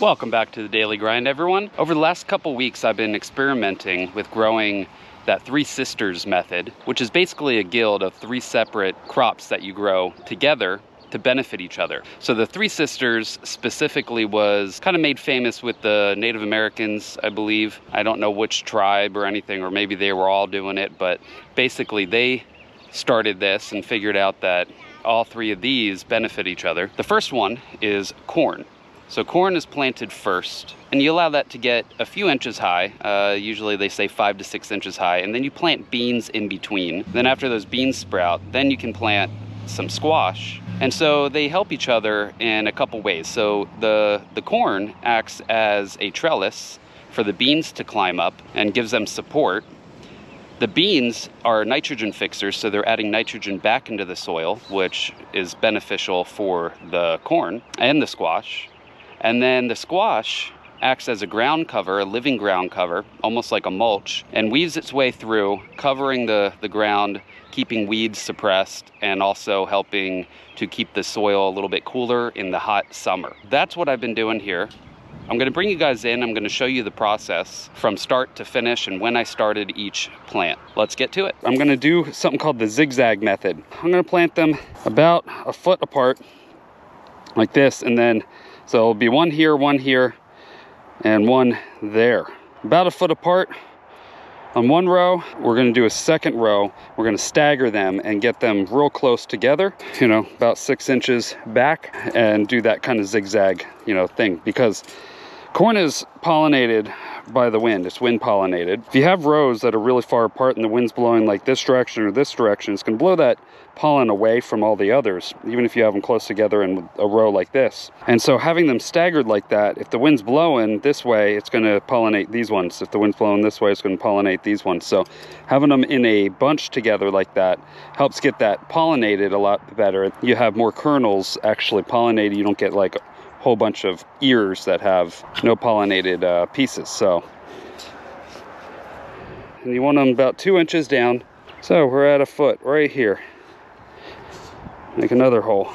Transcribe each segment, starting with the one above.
Welcome back to the Daily Grind, everyone. Over the last couple weeks, I've been experimenting with growing that Three Sisters method, which is basically a guild of three separate crops that you grow together to benefit each other. So the Three Sisters specifically was kind of made famous with the Native Americans, I believe. I don't know which tribe or anything, or maybe they were all doing it, but basically they started this and figured out that all three of these benefit each other. The first one is corn. So corn is planted first, and you allow that to get a few inches high. Uh, usually they say five to six inches high, and then you plant beans in between. Then after those beans sprout, then you can plant some squash. And so they help each other in a couple ways. So the, the corn acts as a trellis for the beans to climb up and gives them support. The beans are nitrogen fixers, so they're adding nitrogen back into the soil, which is beneficial for the corn and the squash. And then the squash acts as a ground cover, a living ground cover, almost like a mulch, and weaves its way through, covering the, the ground, keeping weeds suppressed, and also helping to keep the soil a little bit cooler in the hot summer. That's what I've been doing here. I'm gonna bring you guys in, I'm gonna show you the process from start to finish and when I started each plant. Let's get to it. I'm gonna do something called the zigzag method. I'm gonna plant them about a foot apart like this and then so it'll be one here, one here, and one there. About a foot apart on one row. We're gonna do a second row. We're gonna stagger them and get them real close together, you know, about six inches back and do that kind of zigzag, you know, thing because corn is pollinated by the wind. It's wind pollinated. If you have rows that are really far apart and the wind's blowing like this direction or this direction, it's going to blow that pollen away from all the others, even if you have them close together in a row like this. And so having them staggered like that, if the wind's blowing this way, it's going to pollinate these ones. If the wind's blowing this way, it's going to pollinate these ones. So having them in a bunch together like that helps get that pollinated a lot better. You have more kernels actually pollinated. You don't get like whole bunch of ears that have no pollinated uh, pieces. So, and you want them about two inches down. So we're at a foot right here. Make another hole.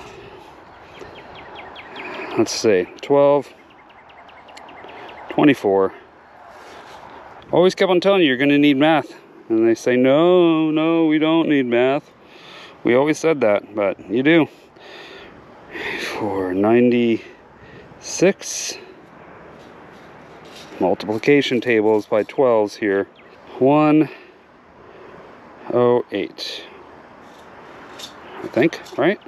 Let's see, 12, 24. Always kept on telling you you're gonna need math. And they say, no, no, we don't need math. We always said that, but you do. For 90, six multiplication tables by 12s here. 108. I think, right?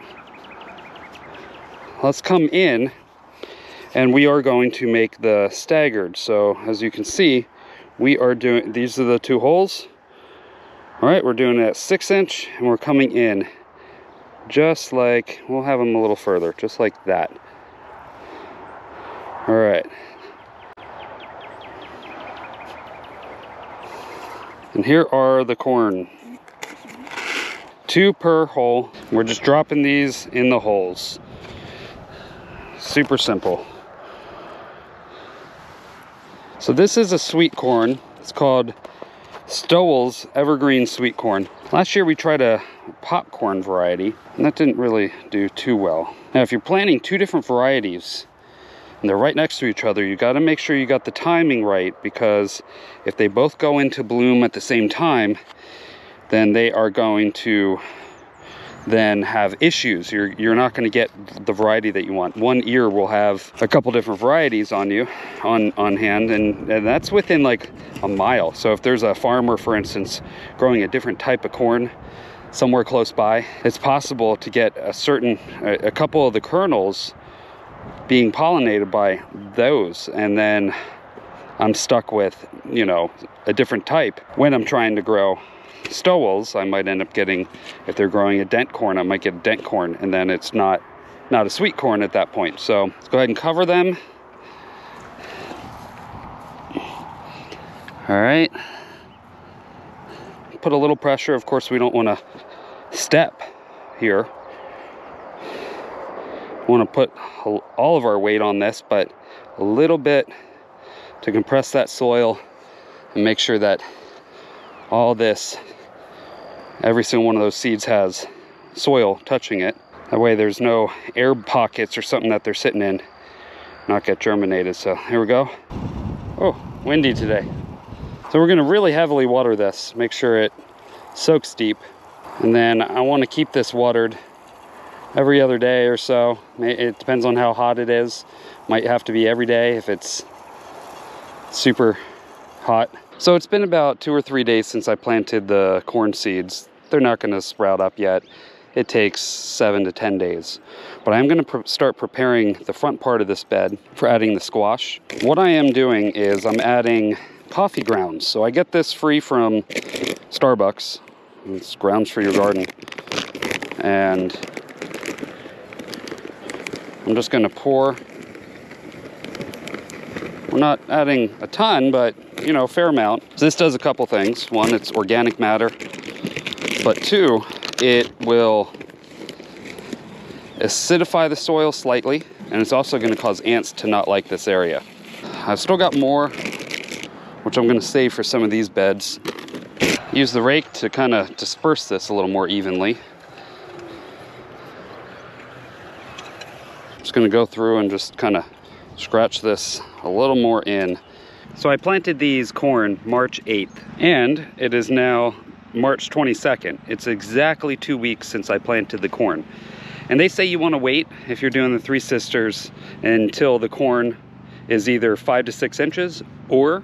Let's come in and we are going to make the staggered. So as you can see, we are doing, these are the two holes. All right, we're doing it six inch and we're coming in just like, we'll have them a little further, just like that. All right. And here are the corn. Two per hole. We're just dropping these in the holes. Super simple. So this is a sweet corn. It's called Stowell's Evergreen Sweet Corn. Last year we tried a popcorn variety, and that didn't really do too well. Now if you're planting two different varieties, and they're right next to each other, you got to make sure you got the timing right because if they both go into bloom at the same time, then they are going to then have issues. You're, you're not going to get the variety that you want. One ear will have a couple different varieties on you, on, on hand, and, and that's within like a mile. So if there's a farmer, for instance, growing a different type of corn somewhere close by, it's possible to get a certain, a, a couple of the kernels being pollinated by those and then I'm stuck with, you know, a different type. When I'm trying to grow Stowells, I might end up getting, if they're growing a dent corn, I might get a dent corn and then it's not, not a sweet corn at that point. So let's go ahead and cover them. All right. Put a little pressure. Of course, we don't want to step here want to put all of our weight on this, but a little bit to compress that soil and make sure that all this, every single one of those seeds has soil touching it. That way there's no air pockets or something that they're sitting in not get germinated. So here we go. Oh, windy today. So we're gonna really heavily water this, make sure it soaks deep. And then I wanna keep this watered every other day or so. It depends on how hot it is. Might have to be every day if it's super hot. So it's been about two or three days since I planted the corn seeds. They're not gonna sprout up yet. It takes seven to 10 days. But I'm gonna pr start preparing the front part of this bed for adding the squash. What I am doing is I'm adding coffee grounds. So I get this free from Starbucks. It's grounds for your garden. And I'm just gonna pour. We're not adding a ton, but you know, a fair amount. So this does a couple things. One, it's organic matter. But two, it will acidify the soil slightly, and it's also gonna cause ants to not like this area. I've still got more which I'm gonna save for some of these beds. Use the rake to kind of disperse this a little more evenly. Just gonna go through and just kind of scratch this a little more in. So I planted these corn March 8th and it is now March 22nd. It's exactly two weeks since I planted the corn. And they say you wanna wait if you're doing the Three Sisters until the corn is either five to six inches or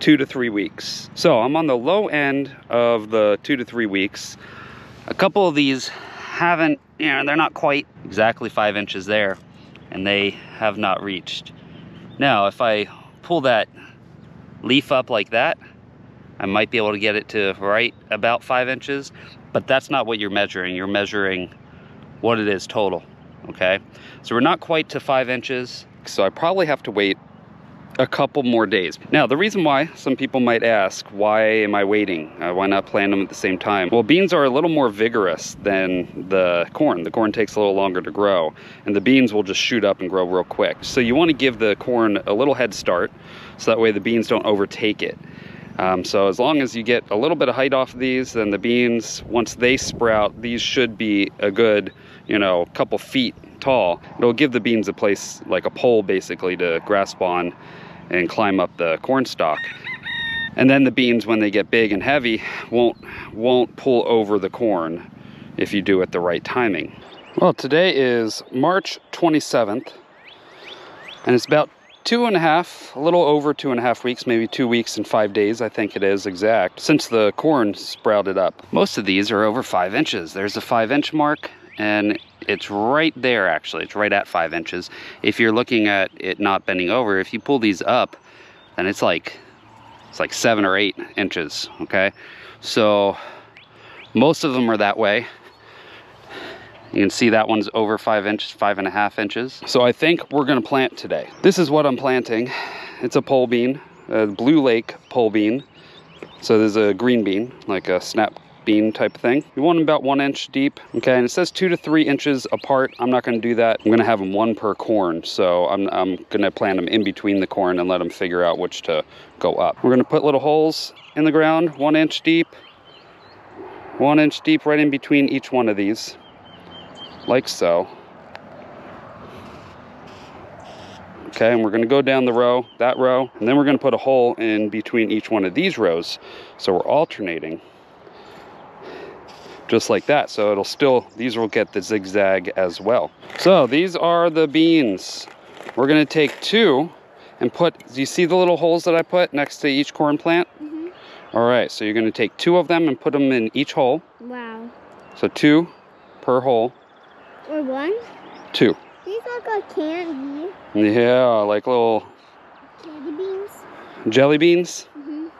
two to three weeks. So I'm on the low end of the two to three weeks. A couple of these haven't, you know, they're not quite exactly five inches there and they have not reached. Now, if I pull that leaf up like that, I might be able to get it to right about five inches, but that's not what you're measuring. You're measuring what it is total, okay? So we're not quite to five inches, so I probably have to wait a couple more days. Now, the reason why some people might ask, why am I waiting? Uh, why not plant them at the same time? Well, beans are a little more vigorous than the corn. The corn takes a little longer to grow, and the beans will just shoot up and grow real quick. So you want to give the corn a little head start, so that way the beans don't overtake it. Um, so as long as you get a little bit of height off of these, then the beans, once they sprout, these should be a good, you know, couple feet tall. It'll give the beans a place, like a pole basically, to grasp on and climb up the corn stalk. And then the beans, when they get big and heavy, won't, won't pull over the corn if you do it the right timing. Well, today is March 27th, and it's about two and a half, a little over two and a half weeks, maybe two weeks and five days, I think it is exact, since the corn sprouted up. Most of these are over five inches. There's a five inch mark, and it's right there actually. It's right at five inches. If you're looking at it not bending over if you pull these up then it's like it's like seven or eight inches okay? So most of them are that way. You can see that one's over five inches five and a half inches. So i think we're to plant today. This is what i'm planting. It's a pole bean a blue lake pole bean. So there's a green bean like a snap bean type thing. You want them about one inch deep, okay? And it says two to three inches apart. I'm not gonna do that. I'm gonna have them one per corn. So I'm, I'm gonna plant them in between the corn and let them figure out which to go up. We're gonna put little holes in the ground, one inch deep, one inch deep right in between each one of these, like so. Okay, and we're gonna go down the row, that row, and then we're gonna put a hole in between each one of these rows. So we're alternating just like that. So it'll still, these will get the zigzag as well. So these are the beans. We're gonna take two and put, do you see the little holes that I put next to each corn plant? Mm -hmm. All right, so you're gonna take two of them and put them in each hole. Wow. So two per hole. Or one? Two. These look like candy. Yeah, like little... Candy beans? Jelly beans? Mm -hmm.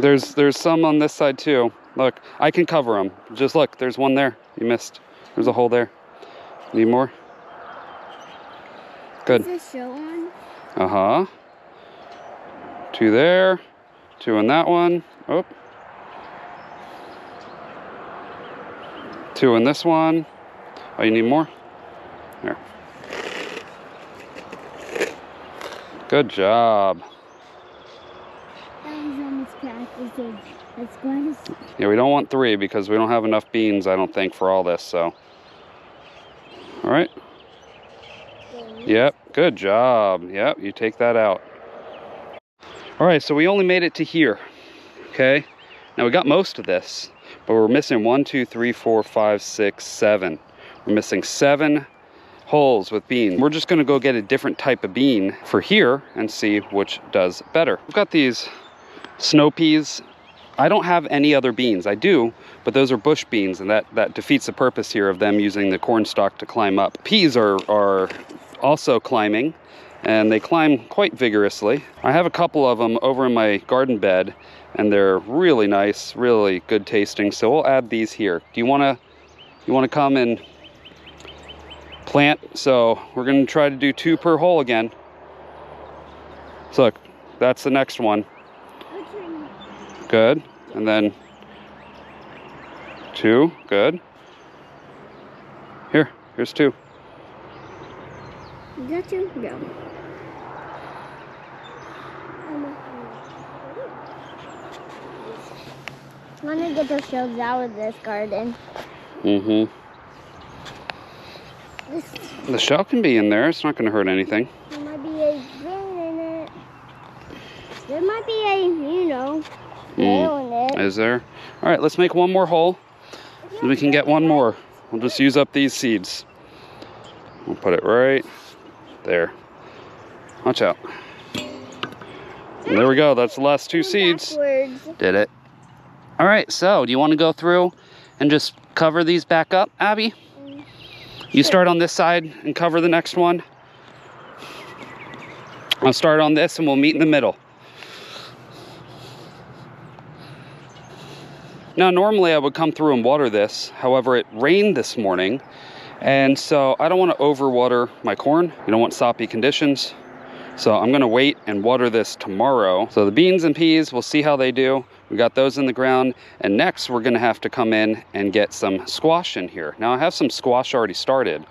There's, there's some on this side too. Look, I can cover them. Just look, there's one there. You missed. There's a hole there. Need more? Good. Is a shill one. Uh-huh. Two there. Two in that one. Oh. Two in this one. Oh, you need more? Here. Good job. Yeah, we don't want three because we don't have enough beans, I don't think, for all this, so. All right. Yep, good job. Yep, you take that out. All right, so we only made it to here, okay? Now we got most of this, but we're missing one, two, three, four, five, six, seven. We're missing seven holes with beans. We're just gonna go get a different type of bean for here and see which does better. We've got these snow peas. I don't have any other beans. I do, but those are bush beans and that, that defeats the purpose here of them using the corn stalk to climb up. Peas are, are also climbing and they climb quite vigorously. I have a couple of them over in my garden bed and they're really nice, really good tasting. So we'll add these here. Do you wanna, you wanna come and plant? So we're gonna try to do two per hole again. So look, that's the next one. Good. And then two, good. Here, here's two. You got two? Go. I want to get those shelves out of this garden. Mm-hmm. The shell can be in there. It's not going to hurt anything. there might be a bin in it. There might be a, you know, Mm. nail in it. Is there? All right, let's make one more hole. So we can get one more. We'll just use up these seeds. We'll put it right there. Watch out. And there we go. That's the last two seeds. Did it. All right, so do you want to go through and just cover these back up, Abby? Mm, you start on this side and cover the next one. I'll start on this and we'll meet in the middle. Now, normally I would come through and water this. However, it rained this morning. And so I don't want to overwater my corn. You don't want soppy conditions. So I'm gonna wait and water this tomorrow. So the beans and peas, we'll see how they do. We got those in the ground. And next we're gonna have to come in and get some squash in here. Now I have some squash already started,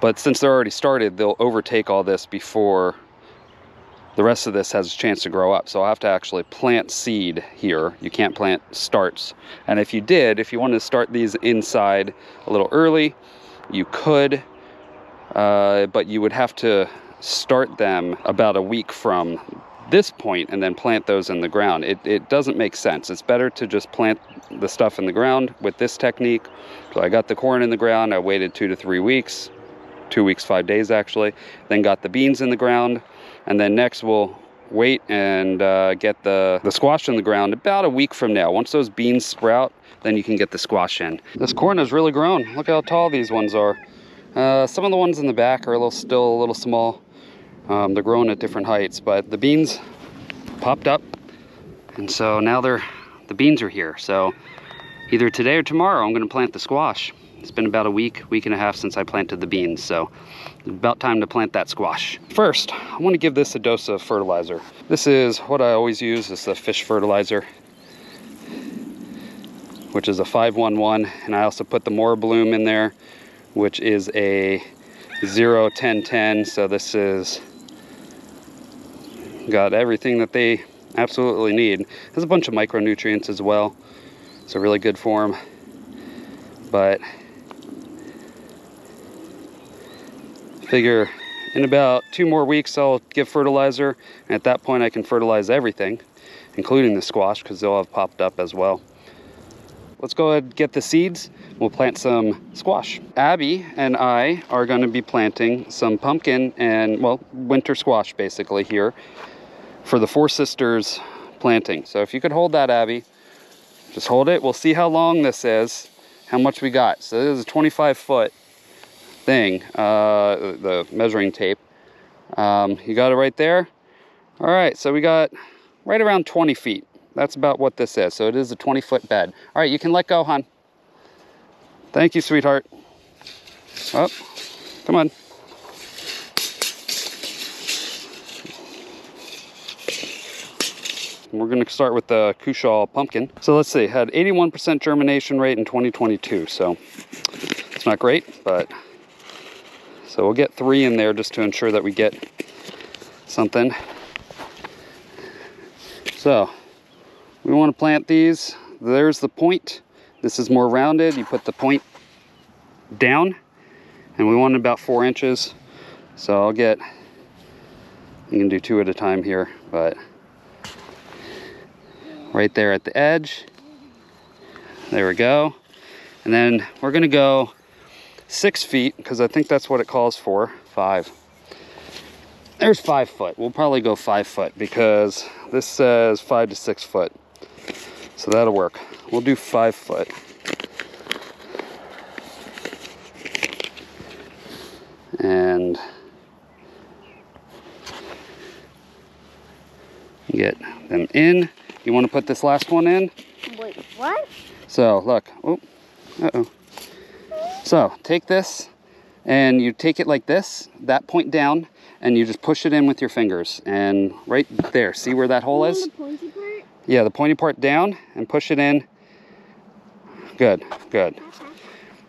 but since they're already started, they'll overtake all this before the rest of this has a chance to grow up. So I'll have to actually plant seed here. You can't plant starts. And if you did, if you wanted to start these inside a little early, you could, uh, but you would have to start them about a week from this point and then plant those in the ground. It, it doesn't make sense. It's better to just plant the stuff in the ground with this technique. So I got the corn in the ground. I waited two to three weeks, two weeks, five days actually. Then got the beans in the ground. And then next we'll wait and uh, get the, the squash in the ground about a week from now. Once those beans sprout, then you can get the squash in. This corn has really grown. Look how tall these ones are. Uh, some of the ones in the back are a little still a little small. Um, they're growing at different heights, but the beans popped up, and so now they're the beans are here. So either today or tomorrow, I'm going to plant the squash. It's been about a week, week and a half since I planted the beans, so about time to plant that squash. First, I want to give this a dose of fertilizer. This is what I always use. It's the fish fertilizer, which is a 511, and I also put the Morbloom in there, which is a 0 10 10. So this is got everything that they absolutely need. There's a bunch of micronutrients as well. It's a really good form. But figure in about two more weeks I'll give fertilizer and at that point I can fertilize everything including the squash because they'll have popped up as well. Let's go ahead and get the seeds. We'll plant some squash. Abby and I are going to be planting some pumpkin and, well, winter squash basically here for the Four Sisters planting. So if you could hold that, Abby, just hold it. We'll see how long this is, how much we got. So this is a 25 foot thing, uh, the measuring tape. Um, you got it right there. All right, so we got right around 20 feet. That's about what this is. So it is a 20 foot bed. All right, you can let go, hon. Thank you, sweetheart. Oh, come on. We're gonna start with the Cushaw pumpkin. So let's see, had 81% germination rate in 2022. So it's not great, but so we'll get three in there just to ensure that we get something. So we want to plant these. There's the point. This is more rounded. You put the point down and we want about four inches So I'll get, you can do two at a time here, but right there at the edge. There we go. And then we're gonna go six feet, because I think that's what it calls for, five. There's five foot. We'll probably go five foot because this says five to six foot. So that'll work. We'll do five foot. And get them in. You want to put this last one in? Wait, what? So look, oh, uh-oh. So take this and you take it like this, that point down, and you just push it in with your fingers. And right there, see where that hole is? The pointy part? Yeah, the pointy part down and push it in. Good, good.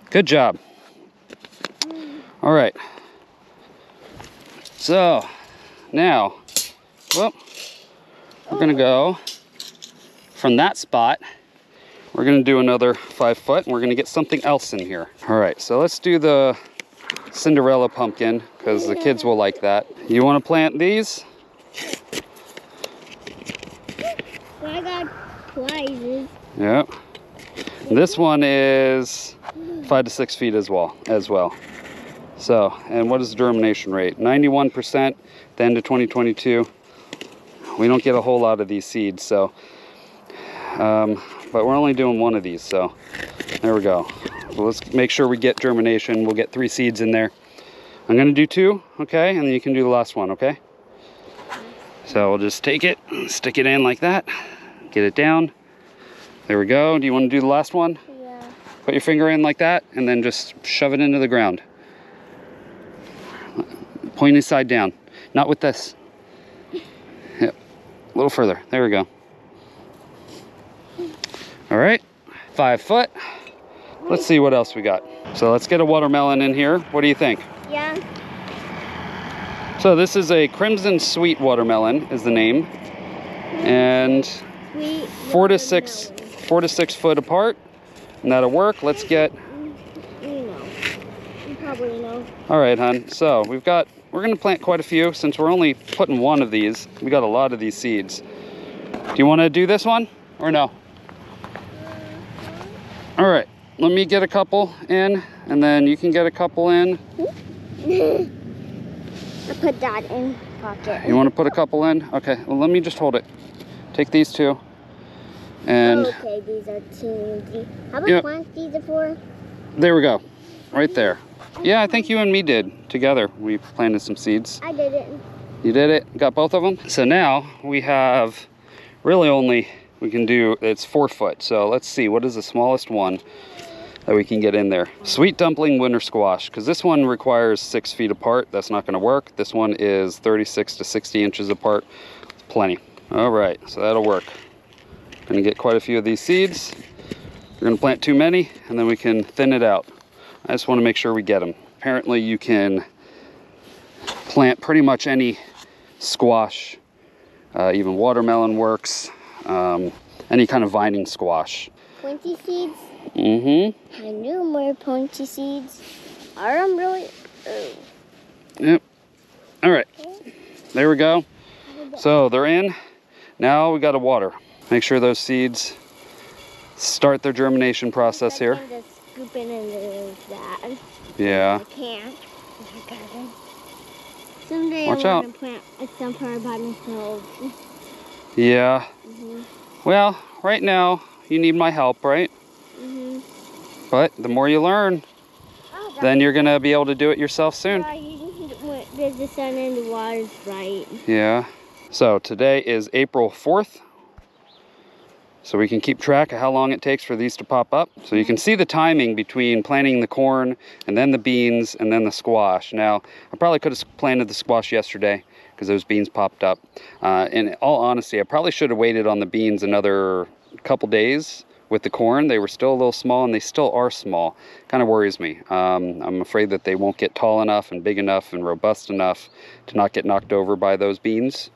Good job. Mm. All right. So now, well, we're gonna oh. go from that spot. We're gonna do another five foot and we're gonna get something else in here. All right, so let's do the Cinderella pumpkin because the kids will like that. You wanna plant these? I got prizes. Yep. This one is five to six feet as well. As well. So, and what is the germination rate? 91% at the end of 2022. We don't get a whole lot of these seeds, so, um, but we're only doing one of these, so there we go. Well, let's make sure we get germination. We'll get three seeds in there. I'm gonna do two, okay, and then you can do the last one, okay? So we'll just take it, stick it in like that, get it down. There we go. Do you want to do the last one? Yeah. Put your finger in like that and then just shove it into the ground. Pointing side down. Not with this. Yep. A little further. There we go. All right. Five foot. Let's see what else we got. So let's get a watermelon in here. What do you think? Yeah. So this is a crimson sweet watermelon is the name. And Sweet. four to six four to six foot apart. And that'll work. Let's get You know. You probably know. All right, hon. So we've got, we're gonna plant quite a few since we're only putting one of these. We got a lot of these seeds. Do you wanna do this one or no? All right, let me get a couple in and then you can get a couple in. I put that in pocket. You wanna put a couple in? Okay, well, let me just hold it. Take these two. And okay, these are two. How about Yep. plant these are for? there we go, right mm-hmm. there. Yeah, I think you and me did together. We planted some seeds. I did it. You did it? Got both of them? So now we have really only, we can do, it's four foot. So let's see, what is the smallest one that we can get in there? Sweet dumpling winter squash, because this one requires six feet apart. That's not gonna work. This one is 36 to 60 inches apart. It's plenty. All right, so that'll work. Gonna get quite a few of these seeds. We're gonna plant too many and then we can thin it out. I just wanna make sure we get them. Apparently you can plant pretty much any squash, uh, even watermelon works, um, any kind of vining squash. Pointy seeds. Mm-hmm. I knew more pointy seeds. Are them really? Oh. Yep. All right. There we go. So they're in. Now we got to water. Make sure those seeds start their germination process here. I'm just scooping into that. Yeah. I can't. Gotta. Someday Watch I out. to plant a sunflower by myself. Yeah. Mhm. Well, right now you need my help, right? Mhm. But the more you learn, Oh, then you're gonna be able to do it yourself soon. Yeah, you there's the sun and the water's right. Yeah. So today is April 4th. So we can keep track of how long it takes for these to pop up. So you can see the timing between planting the corn and then the beans and then the squash. Now, I probably could have planted the squash yesterday because those beans popped up. Uh, in all honesty, I probably should have waited on the beans another couple days with the corn. They were still a little small and they still are small. Kind of worries me. Um, I'm afraid that they won't get tall enough and big enough and robust enough to not get knocked over by those beans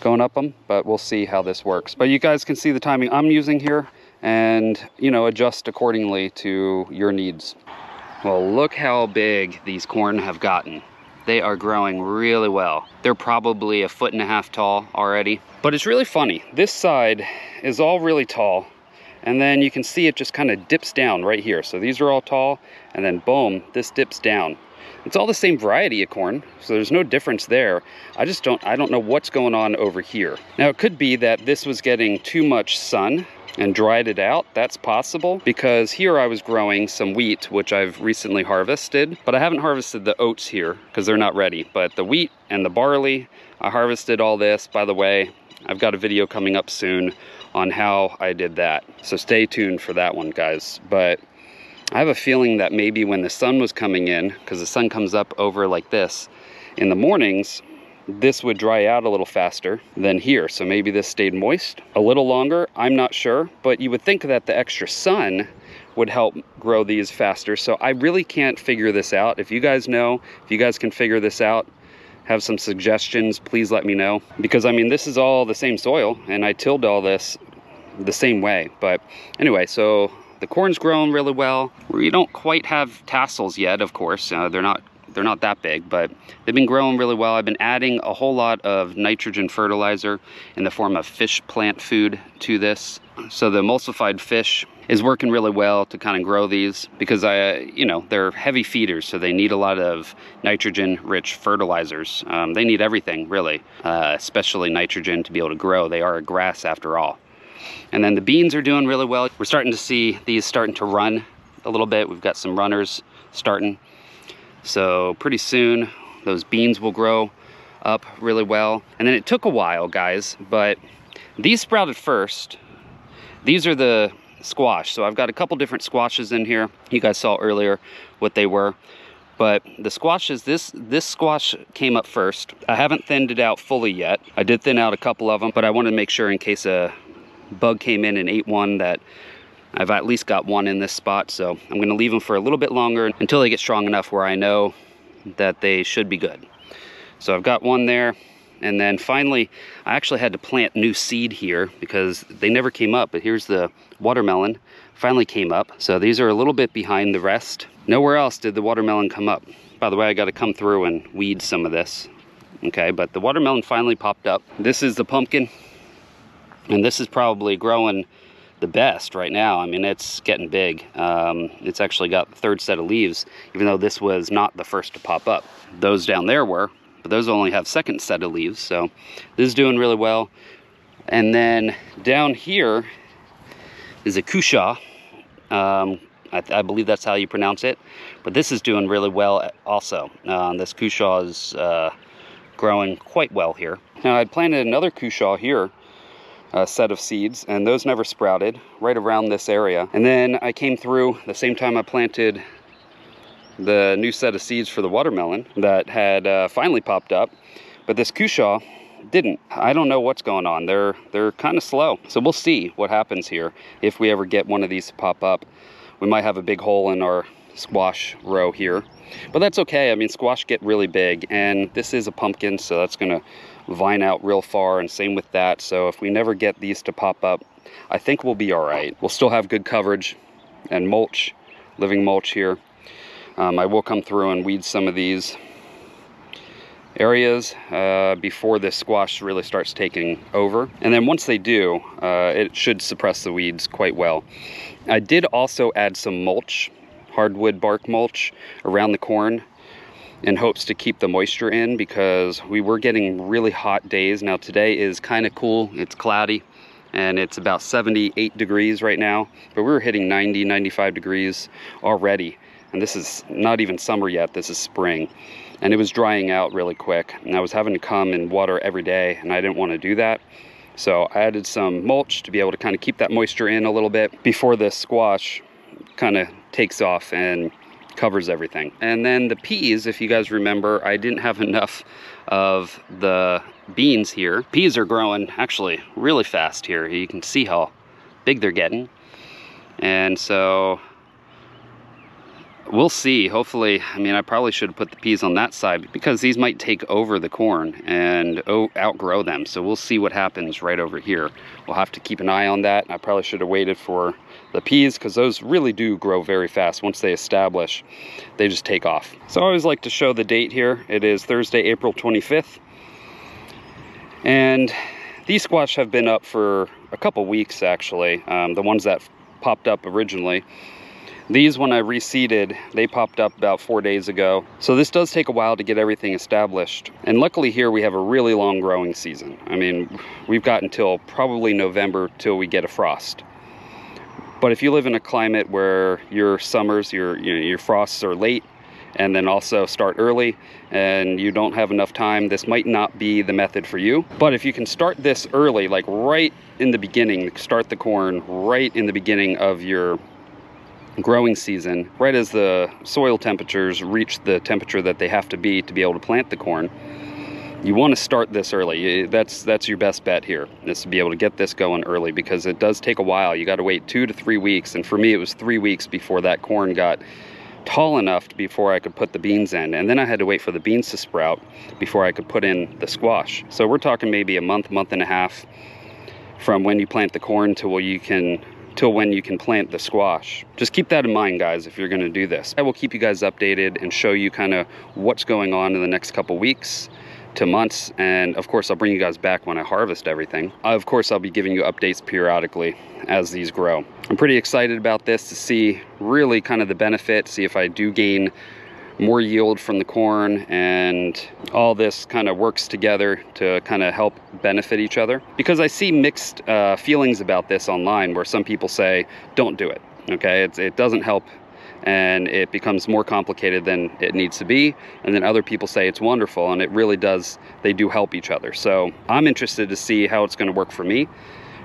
going up them, but we'll see how this works. But you guys can see the timing I'm using here and, you know, adjust accordingly to your needs. Well, look how big these corn have gotten. They are growing really well. They're probably a foot and a half tall already. But it's really funny. This side is all really tall. And then you can see it just kind of dips down right here. So these are all tall. And then boom, this dips down. It's all the same variety of corn, so there's no difference there. I just don't, I don't know what's going on over here. Now it could be that this was getting too much sun and dried it out. That's possible because here I was growing some wheat, which I've recently harvested, but I haven't harvested the oats here because they're not ready. But the wheat and the barley, I harvested all this. By the way, I've got a video coming up soon on how I did that. So stay tuned for that one, guys. But I have a feeling that maybe when the sun was coming in, because the sun comes up over like this in the mornings, this would dry out a little faster than here. So maybe this stayed moist a little longer. I'm not sure, but you would think that the extra sun would help grow these faster. So I really can't figure this out. If you guys know, if you guys can figure this out, have some suggestions, please let me know. Because I mean, this is all the same soil and I tilled all this the same way. But anyway, so the corn's grown really well. We don't quite have tassels yet, of course. Uh, they're not they're not that big, but they've been growing really well. I've been adding a whole lot of nitrogen fertilizer in the form of fish plant food to this. So the emulsified fish is working really well to kind of grow these because I, you know, they're heavy feeders, so they need a lot of nitrogen-rich fertilizers. Um, they need everything really, uh, especially nitrogen to be able to grow. They are a grass after all. And then the beans are doing really well. We're starting to see these starting to run a little bit. We've got some runners starting. So pretty soon those beans will grow up really well. And then it took a while, guys, but these sprouted first. These are the squash. So I've got a couple different squashes in here. You guys saw earlier what they were. But the squashes, this this squash came up first. I haven't thinned it out fully yet. I did thin out a couple of them, but I wanted to make sure in case a bug came in and ate one that I've at least got one in this spot. So I'm gonna leave them for a little bit longer until they get strong enough where I know that they should be good. So I've got one there. And then finally, I actually had to plant new seed here because they never came up. But here's the watermelon, finally came up. So these are a little bit behind the rest. Nowhere else did the watermelon come up. By the way, I gotta come through and weed some of this. Okay, but the watermelon finally popped up. This is the pumpkin. And this is probably growing the best right now. I mean, it's getting big. Um, it's actually got the third set of leaves, even though this was not the first to pop up. Those down there were, but those only have second set of leaves. So this is doing really well. And then down here is a cushaw. Um, I, I, believe that's how you pronounce it. But this is doing really well also. Uh, this cushaw is uh, growing quite well here. Now I planted another cushaw here uh, set of seeds and those never sprouted right around this area. And then I came through the same time I planted the new set of seeds for the watermelon that had uh, finally popped up. But this cushaw didn't. I don't know what's going on. They're they're kind of slow. So we'll see what happens here if we ever get one of these to pop up. We might have a big hole in our squash row here. But that's okay. I mean, squash get really big and this is a pumpkin, so that's gonna vine out real far and same with that. So if we never get these to pop up, I think we'll be all right. We'll still have good coverage and mulch, living mulch here. Um, I will come through and weed some of these areas uh, before this squash really starts taking over. And then once they do, uh, it should suppress the weeds quite well. I did also add some mulch, hardwood bark mulch around the corn in hopes to keep the moisture in because we were getting really hot days. Now today is kind of cool, it's cloudy and it's about 78 degrees right now, but we were hitting 90, 95 degrees already. And this is not even summer yet, this is spring. And it was drying out really quick. And I was having to come and water every day and I didn't want to do that. So I added some mulch to be able to kind of keep that moisture in a little bit before the squash kind of takes off and covers everything. And then the peas, if you guys remember, I didn't have enough of the beans here. Peas are growing actually really fast here. You can see how big they're getting. And so we'll see. Hopefully, I mean, I probably should have put the peas on that side because these might take over the corn and outgrow them. So we'll see what happens right over here. We'll have to keep an eye on that. I probably should have waited for the peas because those really do grow very fast. Once they establish, they just take off. So I always like to show the date here. It is Thursday, April 25th. And these squash have been up for a couple weeks actually, um, the ones that popped up originally. These, when I reseeded, they popped up about four days ago. So this does take a while to get everything established. And luckily here we have a really long growing season. I mean, we've got until probably November till we get a frost. But if you live in a climate where your summers, your, your frosts are late, and then also start early and you don't have enough time, this might not be the method for you. But if you can start this early, like right in the beginning, start the corn right in the beginning of your growing season, right as the soil temperatures reach the temperature that they have to be to be able to plant the corn, you want to start this early. That's that's your best bet here, is to be able to get this going early because it does take a while. You got to wait two to three weeks, and for me, it was three weeks before that corn got tall enough before I could put the beans in. And then I had to wait for the beans to sprout before I could put in the squash. So we're talking maybe a month, month and a half from when you plant the corn till you can till when you can plant the squash. Just keep that in mind, guys, if you're gonna do this. I will keep you guys updated and show you kind of what's going on in the next couple weeks to months. And of course, I'll bring you guys back when I harvest everything. Of course, I'll be giving you updates periodically as these grow. I'm pretty excited about this to see really kind of the benefit, see if I do gain more yield from the corn and all this kind of works together to kind of help benefit each other. Because I see mixed uh, feelings about this online where some people say, don't do it, okay? It's, it doesn't help and it becomes more complicated than it needs to be. And then other people say it's wonderful, and it really does, they do help each other. So I'm interested to see how it's gonna work for me,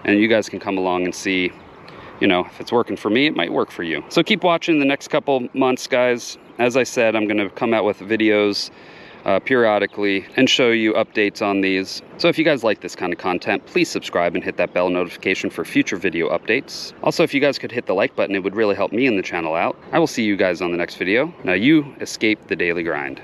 and you guys can come along and see, you know, if it's working for me, it might work for you. So keep watching the next couple months, guys. As I said, I'm gonna come out with videos uh, periodically and show you updates on these. So if you guys like this kind of content, please subscribe and hit that bell notification for future video updates. Also, if you guys could hit the like button, it would really help me and the channel out. I will see you guys on the next video. Now you escape the daily grind.